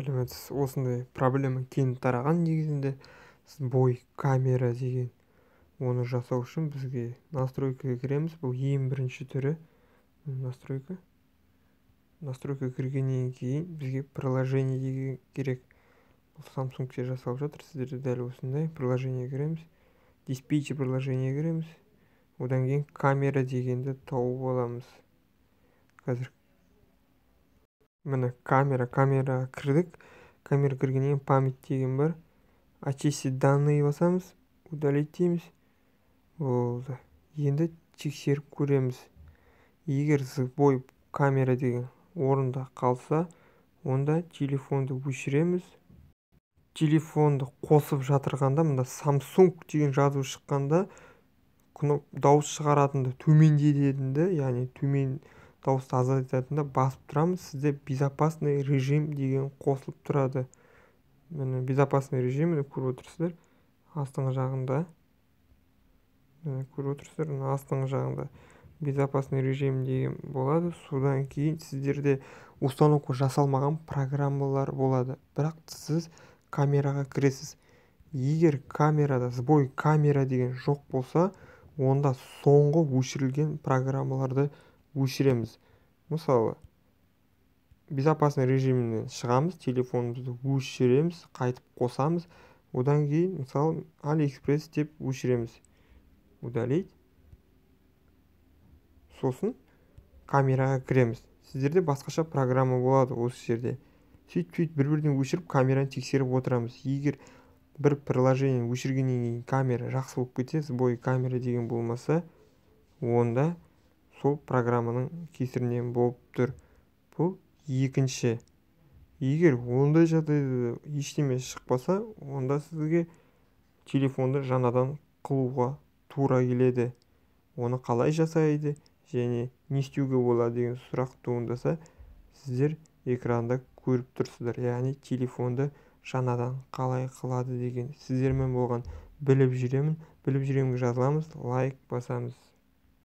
сәлеметсіз осындай проблема кең тараған негізінде сбой камера деген оны жасау үшін бізге настройкаға кіреміз. Бұл ең бірінші түрі. Настройка. Настройкаға кіргеннен кейін бізге приложение деген керек. Бұл самсунгте жасалып жатыр. Сіздерде дәл осындай приложениеге кіреміз. Диспетчер приложениеге кіреміз. Одан кейін камера дегенді тауып аламыз. Қазір міне камера камераға кірдік. Камера кіргеннен кейін память деген бар. Очистить данные басамыз удалить дейміз. Болды. Енді тексеріп көреміз. Егер сбой камера деген орында қалса онда телефонды өшіреміз. Телефонды қосып жатырғанда мында samsung деген жазу шыққанда дауыс шығаратынды төмендететінді яғни төмен дауысты азайтатынды басып тұрамыз сізде безопасный режим деген қосылып тұрады. Міне безопасный режим міне көріп отырсыздар астыңғы жағында. Міне көріп отырсыздар мына астыңғы жағында. Безопасный режим деген болады. Содан кейін сіздерде установка жасалмаған программалар болады. Бірақ сіз камераға кіресіз. Егер камерада сбой камера деген жоқ болса онда соңғы өшірілген программаларды өшіреміз. Мысалы безопасный режимнен шығамыз телефонымызды өшіреміз қайтып қосамыз. Одан кейін мысалы алиэкспресс деп өшіреміз. Удалить. Сосын камераға кіреміз. Сіздерде басқаша программа болады осы жерде. Сөйтіп сөйтіп бір бірден өшіріп камераны тексеріп отырамыз. Егер бір приложение өшіргеннен кейін камера жақсы болып кетсе сбой камера деген болмаса онда сол программаның кесірінен болып тұр. Бұл екінші. Егер ондай жағдайда ештеме шықпаса онда сізге телефонды жаңадан қылуға тура келеді. Оны қалай жасайды және не істеуге болады деген сұрақ туындаса сіздер экранда көріп тұрсыздар. Яғни телефонды жаңадан қалай қылады деген сіздермен болған. Біліп жүремін біліп жүремінге жазыламыз лайк басамыз.